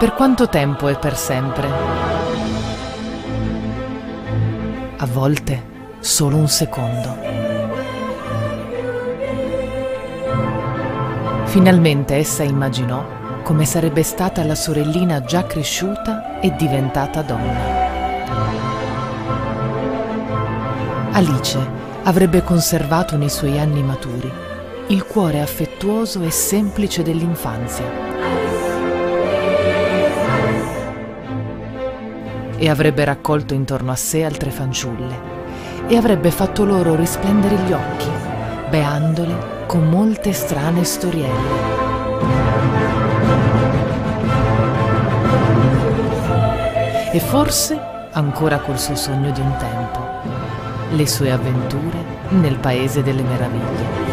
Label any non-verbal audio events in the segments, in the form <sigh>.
Per quanto tempo e per sempre? A volte solo un secondo. Finalmente essa immaginò come sarebbe stata la sorellina già cresciuta e diventata donna. Alice avrebbe conservato nei suoi anni maturi il cuore affettuoso e semplice dell'infanzia. E avrebbe raccolto intorno a sé altre fanciulle e avrebbe fatto loro risplendere gli occhi, beandole con molte strane storielle. E forse ancora col suo sogno di un tempo, le sue avventure nel Paese delle Meraviglie.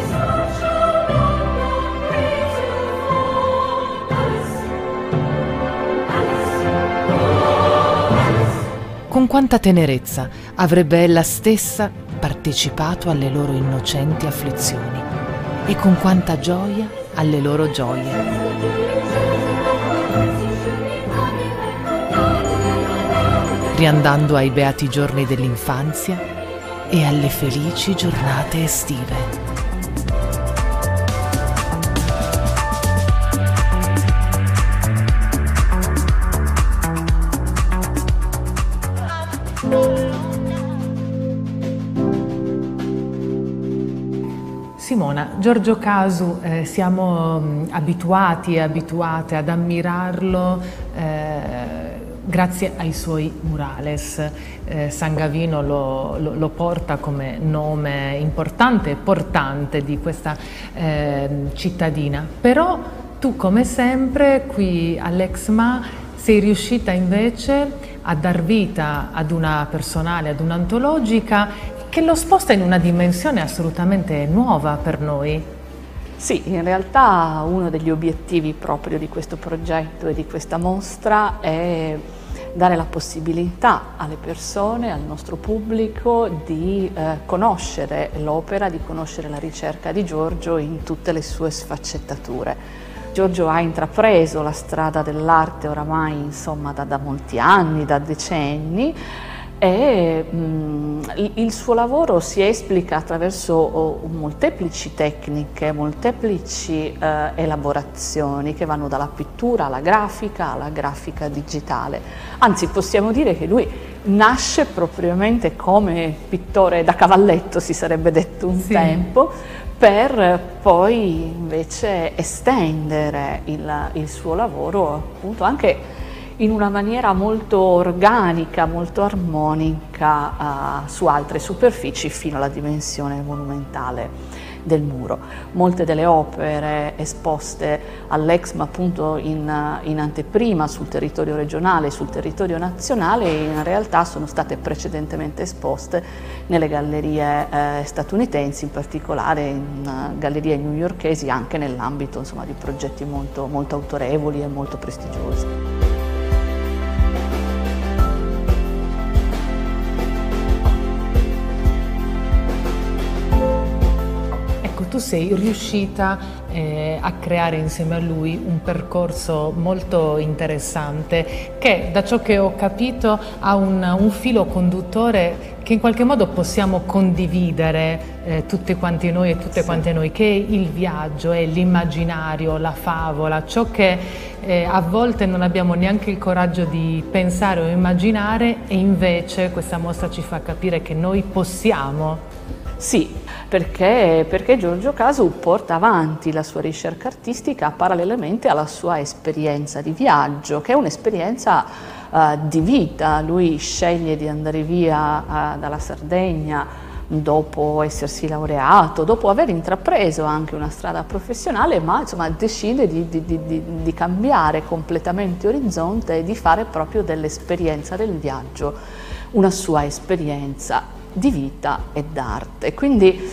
Con quanta tenerezza avrebbe ella stessa partecipato alle loro innocenti afflizioni e con quanta gioia alle loro gioie. Riandando ai beati giorni dell'infanzia e alle felici giornate estive. Simona, Giorgio Casu, eh, siamo mh, abituati e abituate ad ammirarlo eh, grazie ai suoi murales. Eh, San Gavino lo, lo, lo, porta come nome importante e portante di questa ehm, cittadina, però tu come sempre qui all'Exma sei riuscita invece a dar vita ad una personale, ad un'antologica che lo sposta in una dimensione assolutamente nuova per noi. Sì, in realtà uno degli obiettivi proprio di questo progetto e di questa mostra è dare la possibilità alle persone, al nostro pubblico di eh, conoscere l'opera, di conoscere la ricerca di Giorgio in tutte le sue sfaccettature. Giorgio ha intrapreso la strada dell'arte oramai insomma, da, da molti anni, da decenni, e mh, mm, il suo lavoro si esplica attraverso oh, molteplici tecniche, molteplici eh, elaborazioni che vanno dalla pittura alla grafica, alla grafica digitale. Anzi possiamo dire che lui nasce propriamente come pittore da cavalletto, si sarebbe detto un sì. tempo, per poi invece estendere il, il suo lavoro appunto anche in una maniera molto organica, molto armonica uh, su altre superfici fino alla dimensione monumentale del muro. Molte delle opere esposte all'Exma appunto in, in, anteprima sul territorio regionale sul territorio nazionale in realtà sono state precedentemente esposte nelle gallerie eh, statunitensi, in particolare in uh, gallerie newyorkesi anche nell'ambito di progetti molto, molto autorevoli e molto prestigiosi. Tu sei riuscita eh, a creare insieme a lui un percorso molto interessante che da ciò che ho capito ha un, un filo conduttore che in qualche modo possiamo condividere eh, tutti quanti noi e tutte sì. quante noi, che è il viaggio, è l'immaginario, la favola, ciò che eh, a volte non abbiamo neanche il coraggio di pensare o immaginare e invece questa mostra ci fa capire che noi possiamo. Sì, perché, perché Giorgio Casu porta avanti la sua ricerca artistica parallelamente alla sua esperienza di viaggio, che è un'esperienza uh, di vita. Lui sceglie di andare via uh, dalla Sardegna dopo essersi laureato, dopo aver intrapreso anche una strada professionale, ma insomma decide di, di, di, di cambiare completamente orizzonte e di fare proprio dell'esperienza del viaggio una sua esperienza di vita e d'arte. Quindi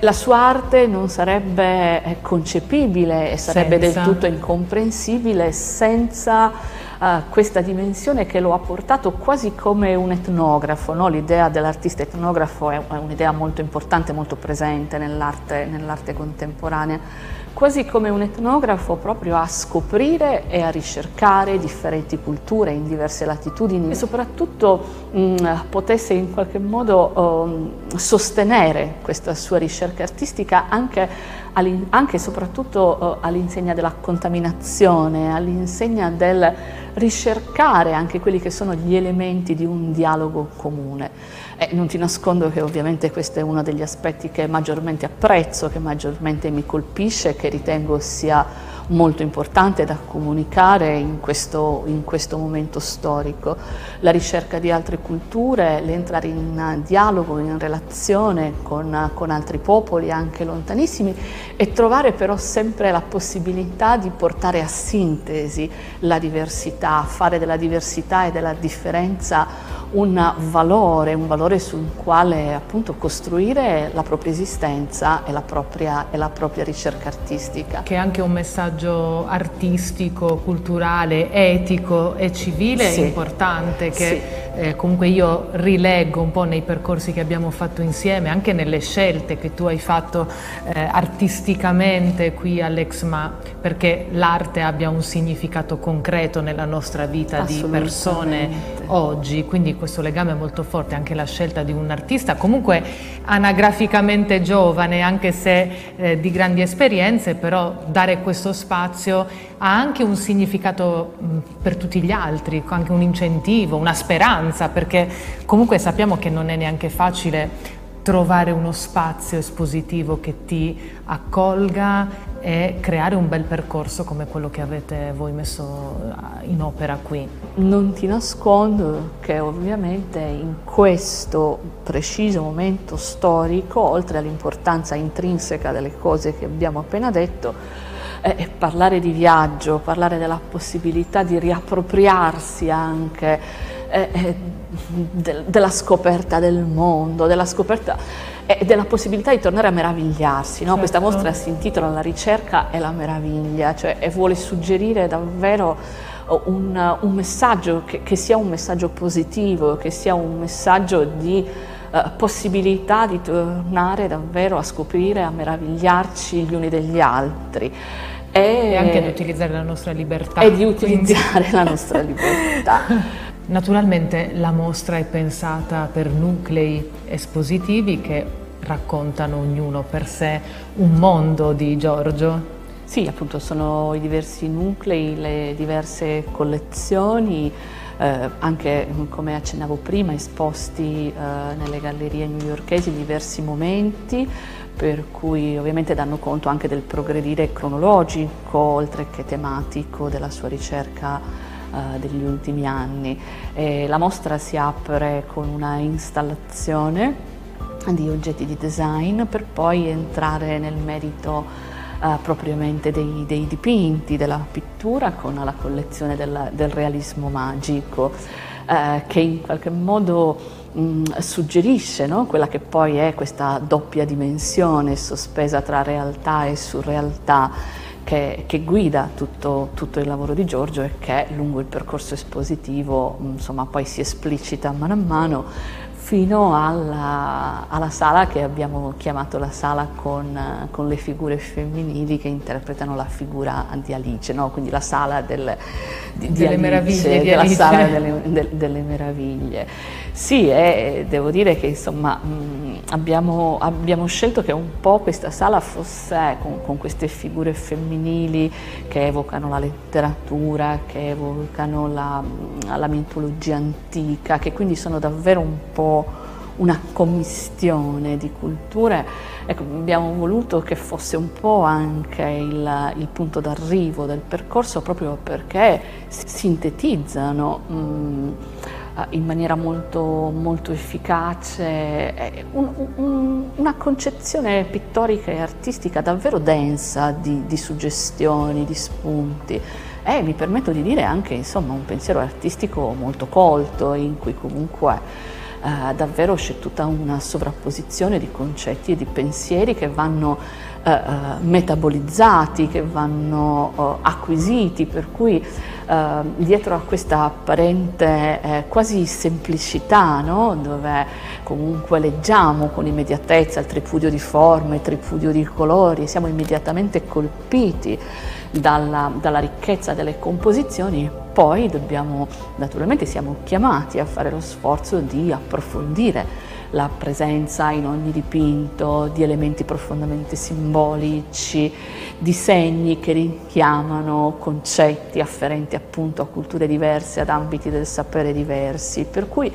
la sua arte non sarebbe eh, concepibile e sarebbe senza. del tutto incomprensibile senza uh, questa dimensione che lo ha portato quasi come un etnografo, no? l'idea dell'artista etnografo è, è un'idea molto importante, molto presente nell'arte, nell'arte contemporanea, quasi come un etnografo proprio a scoprire e a ricercare differenti culture in diverse latitudini e soprattutto mh, potesse in qualche modo um, sostenere questa sua ricerca artistica anche, anche e soprattutto uh, all'insegna della contaminazione, all'insegna del ricercare anche quelli che sono gli elementi di un dialogo comune. E non ti nascondo che ovviamente questo è uno degli aspetti che maggiormente apprezzo, che maggiormente mi colpisce, che ritengo sia molto importante da comunicare in questo, in questo momento storico. La ricerca di altre culture, l'entrare in dialogo, in relazione con, con altri popoli anche lontanissimi e trovare però sempre la possibilità di portare a sintesi la diversità, fare della diversità e della differenza un valore, un valore sul quale appunto costruire la propria esistenza e la propria, e la propria ricerca artistica. Che è anche un messaggio artistico, culturale, etico e civile sì. importante che sì eh, comunque io rileggo un po' nei percorsi che abbiamo fatto insieme, anche nelle scelte che tu hai fatto eh, artisticamente qui all'Exma, perché l'arte abbia un significato concreto nella nostra vita di persone oggi, quindi questo legame è molto forte, anche la scelta di un artista, comunque anagraficamente giovane, anche se eh, di grandi esperienze, però dare questo spazio ha anche un significato mh, per tutti gli altri, anche un incentivo, una speranza, perché comunque sappiamo che non è neanche facile trovare uno spazio espositivo che ti accolga e creare un bel percorso come quello che avete voi messo eh, in opera qui. Non ti nascondo che ovviamente in questo preciso momento storico, oltre all'importanza intrinseca delle cose che abbiamo appena detto, eh, parlare di viaggio, parlare della possibilità di riappropriarsi anche eh, eh de della scoperta del mondo, della scoperta e della possibilità di tornare a meravigliarsi. No? Certo. Questa mostra si intitola La ricerca e la meraviglia, cioè e vuole suggerire davvero un, un messaggio che, che, sia un messaggio positivo, che sia un messaggio di uh, possibilità di tornare davvero a scoprire, a meravigliarci gli uni degli altri. E, e anche di utilizzare la nostra libertà. E di utilizzare quindi. la nostra libertà. <laughs> Naturalmente la mostra è pensata per nuclei espositivi che raccontano ognuno per sé un mondo di Giorgio. Sì, appunto sono i diversi nuclei, le diverse collezioni, eh, anche come accennavo prima esposti eh, nelle gallerie newyorkesi in diversi momenti, per cui ovviamente danno conto anche del progredire cronologico oltre che tematico della sua ricerca eh, degli ultimi anni. E la mostra si apre con una installazione di oggetti di design per poi entrare nel merito Uh, propriamente dei, dei, dipinti, della pittura con la collezione del, del realismo magico uh, che in qualche modo suggerisce no? quella che poi è questa doppia dimensione sospesa tra realtà e surrealtà che, che guida tutto, tutto, il lavoro di Giorgio e che lungo il percorso espositivo insomma, poi si esplicita mano a mano fino alla, alla, sala che abbiamo chiamato la sala con, con, le figure femminili che interpretano la figura di Alice, no? quindi la sala del, di, delle Alice, meraviglie, della Alice. sala delle, de, delle meraviglie. Sì, e devo dire che insomma mh, abbiamo, abbiamo, scelto che un po' questa sala fosse con, con queste figure femminili che evocano la letteratura, che evocano la, la mitologia antica, che quindi sono davvero un po' una commistione di culture, ecco, abbiamo voluto che fosse un po' anche il, il punto d'arrivo del percorso proprio perché sintetizzano mh, mm, in maniera molto, molto efficace. Un, un, una concezione pittorica e artistica davvero densa di, di suggestioni, di spunti. E mi permetto di dire anche insomma, un pensiero artistico molto colto in cui comunque eh, davvero c'è tutta una sovrapposizione di concetti e di pensieri che vanno eh, eh metabolizzati, che vanno eh, acquisiti, per cui eh, dietro a questa apparente eh, quasi semplicità, no? dove comunque leggiamo con immediatezza il tripudio di forme, il tripudio di colori, siamo immediatamente colpiti dalla, dalla ricchezza delle composizioni, poi dobbiamo, naturalmente siamo chiamati a fare lo sforzo di approfondire la presenza in ogni dipinto di elementi profondamente simbolici, di segni che richiamano concetti afferenti appunto a culture diverse, ad ambiti del sapere diversi, per cui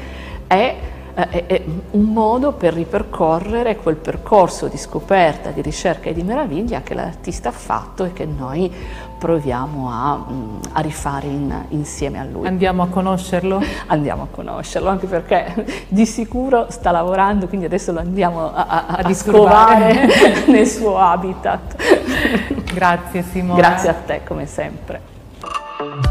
è è, è un modo per ripercorrere quel percorso di scoperta, di ricerca e di meraviglia che l'artista ha fatto e che noi proviamo a, mm, a rifare in, insieme a lui. Andiamo a conoscerlo? <laughs> Andiamo a conoscerlo, anche perché di sicuro sta lavorando, quindi adesso lo andiamo a, a, a, a scovare <laughs> nel suo habitat. Grazie Simone. Grazie a te come sempre.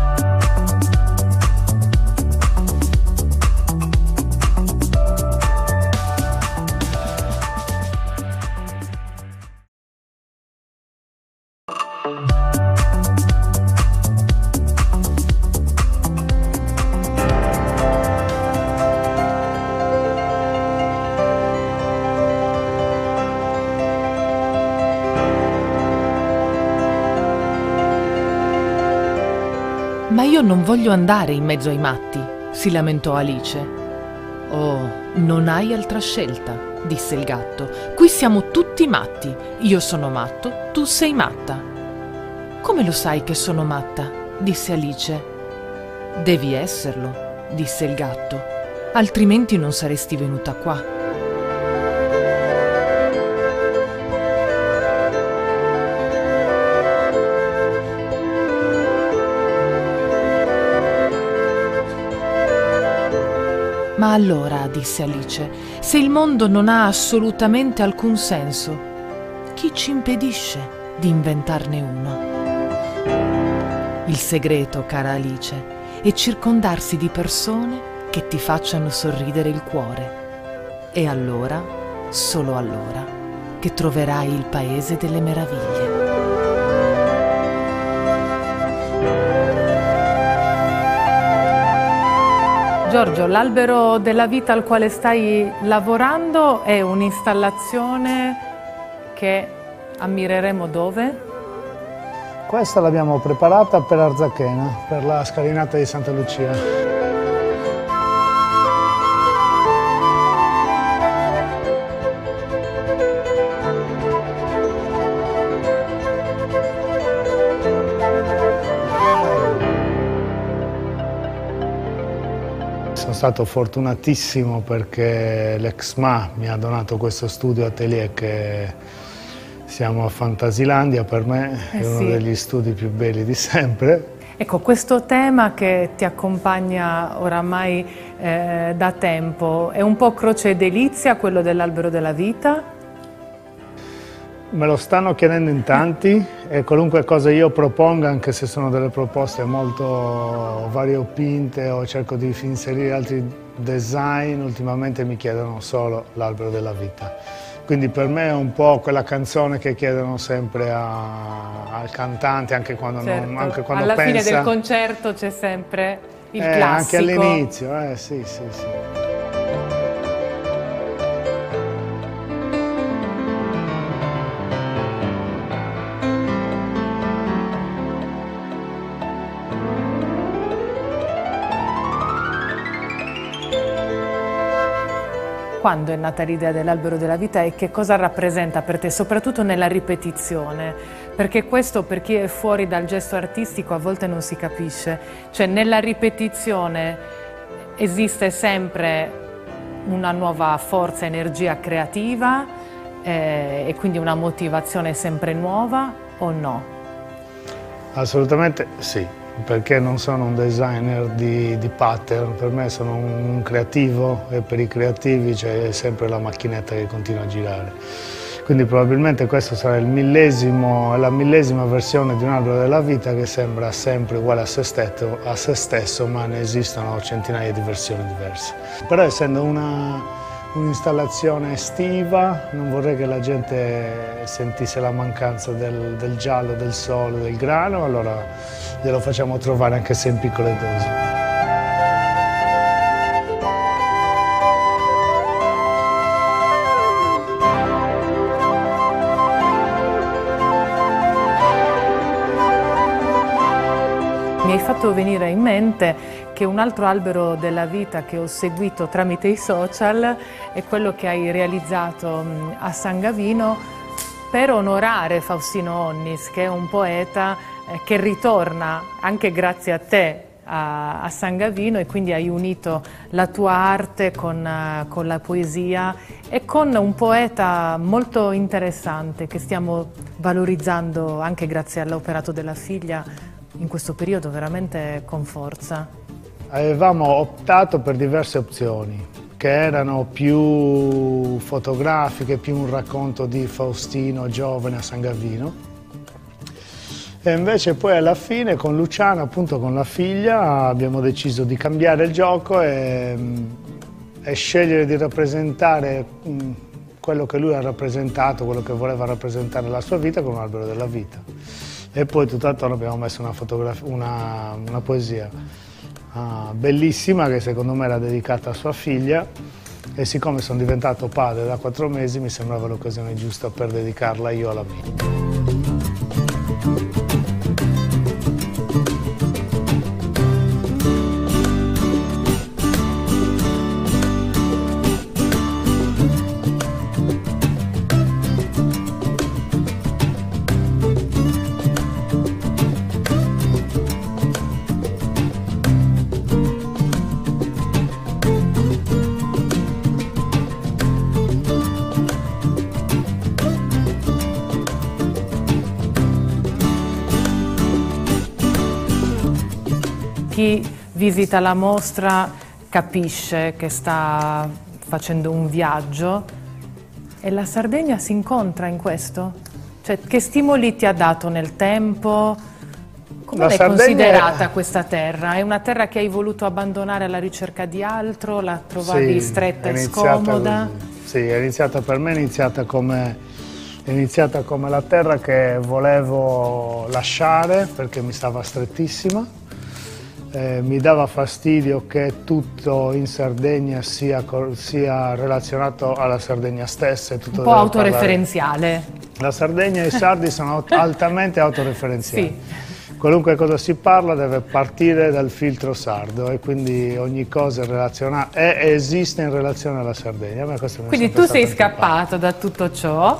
Ma io non voglio andare in mezzo ai matti, si lamentò Alice. Oh, non hai altra scelta, disse il gatto. Qui siamo tutti matti. Io sono matto, tu sei matta. Come lo sai che sono matta? disse Alice. Devi esserlo, disse il gatto, altrimenti non saresti venuta qua. Ma allora, disse Alice, se il mondo non ha assolutamente alcun senso, chi ci impedisce di inventarne uno? Il segreto, cara Alice, è circondarsi di persone che ti facciano sorridere il cuore. E allora, solo allora, che troverai il paese delle meraviglie. Giorgio, l'albero della vita al quale stai lavorando è un'installazione che ammireremo dove? Questa l'abbiamo preparata per Arzachena, per la scalinata di Santa Lucia. Sono stato fortunatissimo perché l'ex-MA mi ha donato questo studio atelier che siamo a Fantasilandia, per me eh è uno sì. degli studi più belli di sempre. Ecco, questo tema che ti accompagna oramai eh, da tempo è un po' croce e delizia, quello dell'albero della vita? Me lo stanno chiedendo in tanti e qualunque cosa io proponga, anche se sono delle proposte molto variopinte o cerco di inserire altri design, ultimamente mi chiedono solo l'albero della vita. Quindi per me è un po' quella canzone che chiedono sempre a, al cantante, anche quando, certo. non, anche quando Alla pensa... fine del concerto c'è sempre il eh, classico. Anche all'inizio, eh, sì, sì, sì. Quando è nata l'idea dell'albero della vita e che cosa rappresenta per te, soprattutto nella ripetizione? Perché questo per chi è fuori dal gesto artistico a volte non si capisce. Cioè nella ripetizione esiste sempre una nuova forza, energia creativa eh, e quindi una motivazione sempre nuova o no? Assolutamente sì, perché non sono un designer di, di, pattern, per me sono un creativo e per i creativi c'è sempre la macchinetta che continua a girare. Quindi probabilmente questa sarà la millesima versione di un albero della vita che sembra sempre uguale a se, stesso, a se stesso ma ne esistono centinaia di versioni diverse. Però essendo una, un'installazione estiva, non vorrei che la gente sentisse la mancanza del, del giallo, del sole, del grano, allora glielo facciamo trovare anche se in piccole dosi. Mi hai fatto venire in mente che un altro albero della vita che ho seguito tramite i social è quello che hai realizzato a San Gavino per onorare Faustino Onnis, che è un poeta eh, che ritorna anche grazie a te a, San Gavino e quindi hai unito la tua arte con, eh, con, la poesia e con un poeta molto interessante che stiamo valorizzando anche grazie all'operato della figlia in questo periodo veramente con forza? Avevamo optato per diverse opzioni che erano più fotografiche, più un racconto di Faustino giovane a San Gavino. E invece poi alla fine con Luciano, appunto con la figlia, abbiamo deciso di cambiare il gioco e, e scegliere di rappresentare mm, quello che lui ha rappresentato, quello che voleva rappresentare la sua vita con un albero della vita e poi tutto attorno abbiamo messo una, una, una poesia uh, bellissima che secondo me era dedicata a sua figlia e siccome sono diventato padre da quattro mesi mi sembrava l'occasione giusta per dedicarla io alla mia. Chi visita la mostra capisce che sta facendo un viaggio e la Sardegna si incontra in questo? Cioè, che stimoli ti ha dato nel tempo? Come l'hai considerata è... questa terra? È una terra che hai voluto abbandonare alla ricerca di altro? La trovavi sì, stretta e scomoda? Sì, è iniziata per me, è iniziata come, è iniziata come la terra che volevo lasciare perché mi stava strettissima eh, mi dava fastidio che tutto in Sardegna sia, sia relazionato alla Sardegna stessa. Un po' autoreferenziale. Parlare. La Sardegna e i sardi <laughs> sono altamente autoreferenziali. Sì. Qualunque cosa si parla deve partire dal filtro sardo e quindi ogni cosa relaziona- è, esiste in relazione alla Sardegna. Quindi tu sei scappato da tutto ciò?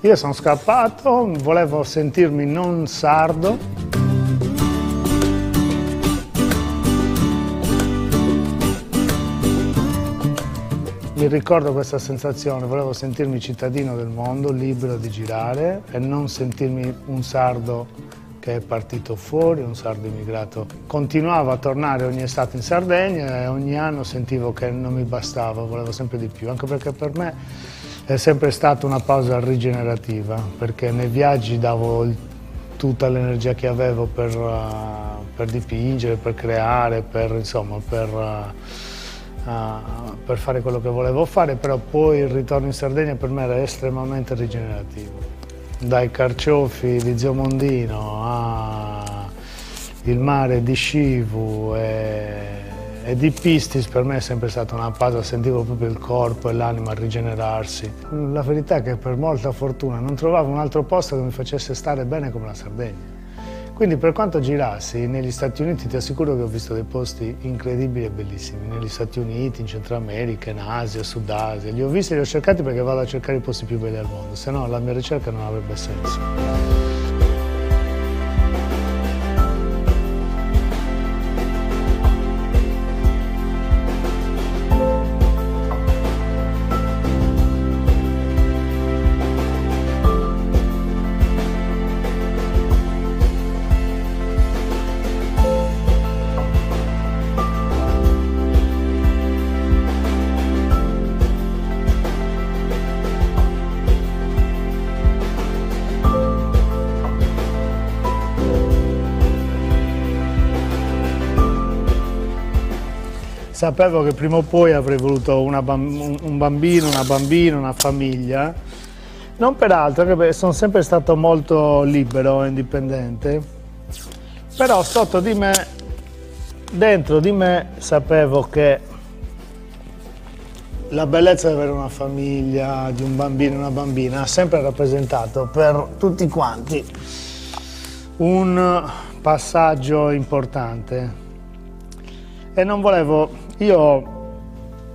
Io sono scappato, volevo sentirmi non sardo. Mi ricordo questa sensazione, volevo sentirmi cittadino del mondo, libero di girare e non sentirmi un sardo che è partito fuori, un sardo immigrato. Continuavo a tornare ogni estate in Sardegna e ogni anno sentivo che non mi bastava, volevo sempre di più, anche perché per me è sempre stata una pausa rigenerativa, perché nei viaggi davo tutta l'energia che avevo per, uh, per, dipingere, per creare, per, insomma, per uh, per fare quello che volevo fare, però poi il ritorno in Sardegna per me era estremamente rigenerativo. Dai carciofi di Zio Mondino al mare di Scivu e, e, di Pistis per me è sempre stata una pausa, sentivo proprio il corpo e l'anima rigenerarsi. La verità è che per molta fortuna non trovavo un altro posto che mi facesse stare bene come la Sardegna. Quindi per quanto girassi negli Stati Uniti ti assicuro che ho visto dei posti incredibili e bellissimi, negli Stati Uniti, in Centro America, in Asia, Sud Asia. Li ho visti e li ho cercati perché vado a cercare i posti più belli al mondo, se no la mia ricerca non avrebbe senso. Sapevo che prima o poi avrei voluto bamb un bambino, una bambina, una famiglia. Non per altro, perché sono sempre stato molto libero e indipendente, però sotto di me, dentro di me, sapevo che la bellezza di avere una famiglia, di un bambino e una bambina, ha sempre rappresentato per tutti quanti un passaggio importante. E non volevo, io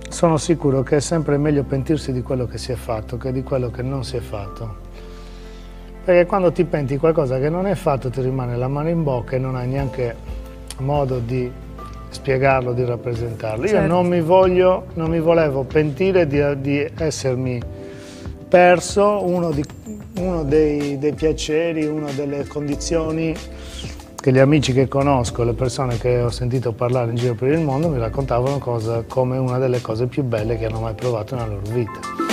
sono sicuro che è sempre meglio pentirsi di quello che si è fatto che di quello che non si è fatto. Perché quando ti penti di qualcosa che non è fatto ti rimane la mano in bocca e non hai neanche modo di spiegarlo, di rappresentarlo. Io certo. non, mi voglio, non mi volevo pentire di, di essermi perso uno, di, uno dei, dei, piaceri, una delle condizioni che gli amici che conosco, le persone che ho sentito parlare in giro per il mondo mi raccontavano cosa, come una delle cose più belle che hanno mai provato nella loro vita.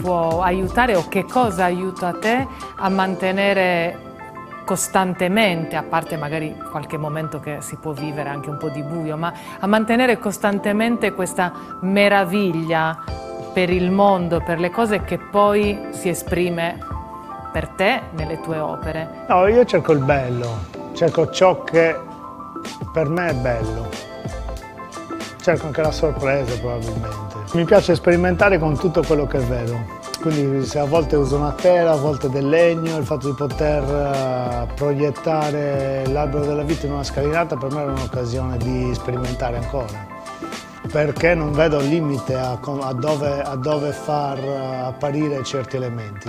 Può aiutare o che cosa aiuta te a mantenere costantemente, a parte magari qualche momento che si può vivere anche un po' di buio, ma a mantenere costantemente questa meraviglia per il mondo, per le cose che poi si esprime per te nelle tue opere? No, io cerco il bello, cerco ciò che per me è bello, cerco anche la sorpresa probabilmente. Mi piace sperimentare con tutto quello che vedo, quindi se a volte uso una tela, a volte del legno, il fatto di poter uh, proiettare l'albero della vita in una scalinata per me era un'occasione di sperimentare ancora, perché non vedo limite a, a, dove, a dove, far uh, apparire certi elementi.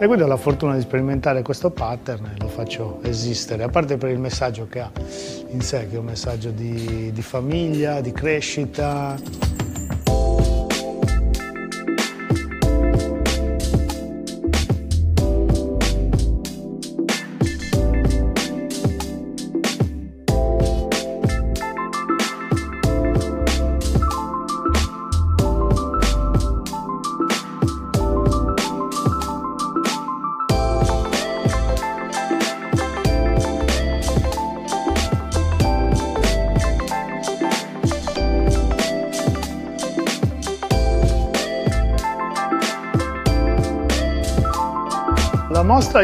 E quindi ho la fortuna di sperimentare questo pattern e lo faccio esistere, a parte per il messaggio che ha in sé, che è un messaggio di, di famiglia, di crescita.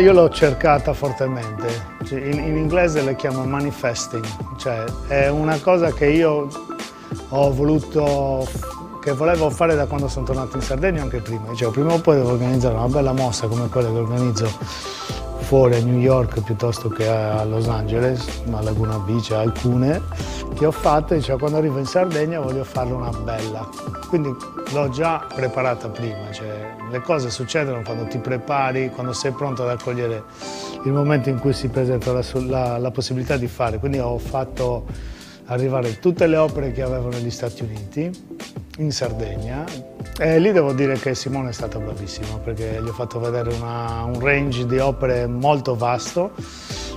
Io l'ho cercata fortemente, in, in, inglese le chiamo manifesting, cioè è una cosa che io ho voluto, che volevo fare da quando sono tornato in Sardegna anche prima, dicevo prima o poi devo organizzare una bella mostra come quella che organizzo fuori a New York piuttosto che a Los Angeles, a Laguna Beach, alcune che ho fatto e cioè, quando arrivo in Sardegna voglio farle una bella. Quindi l'ho già preparata prima, cioè, le cose succedono quando ti prepari, quando sei pronto ad accogliere il momento in cui si presenta la, la, la possibilità di fare. Quindi ho fatto arrivare tutte le opere che avevo negli Stati Uniti, in Sardegna, e lì devo dire che Simone è stata bravissima perché gli ho fatto vedere una, un range di opere molto vasto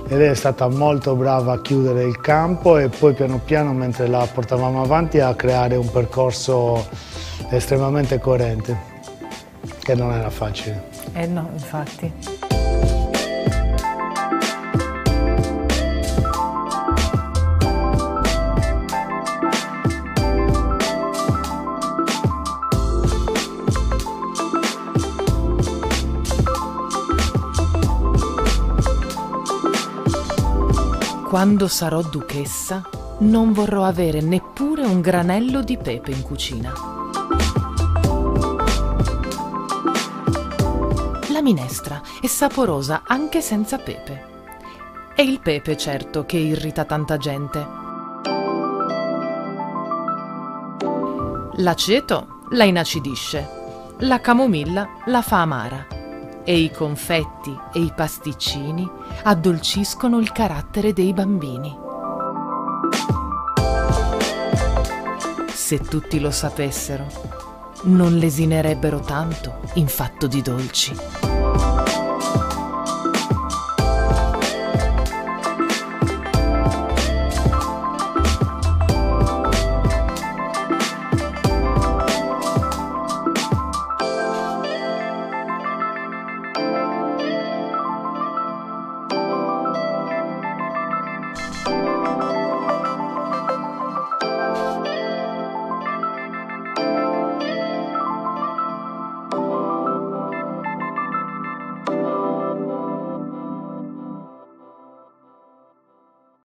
e lei è stata molto brava a chiudere il campo e poi piano piano mentre la portavamo avanti a creare un percorso estremamente coerente, che non era facile. Eh no, infatti. Quando sarò duchessa, non vorrò avere neppure un granello di pepe in cucina. La minestra è saporosa anche senza pepe. È il pepe, certo, che irrita tanta gente. L'aceto la inacidisce, la camomilla la fa amara e i confetti e i pasticcini addolciscono il carattere dei bambini. Se tutti lo sapessero, non lesinerebbero tanto in fatto di dolci.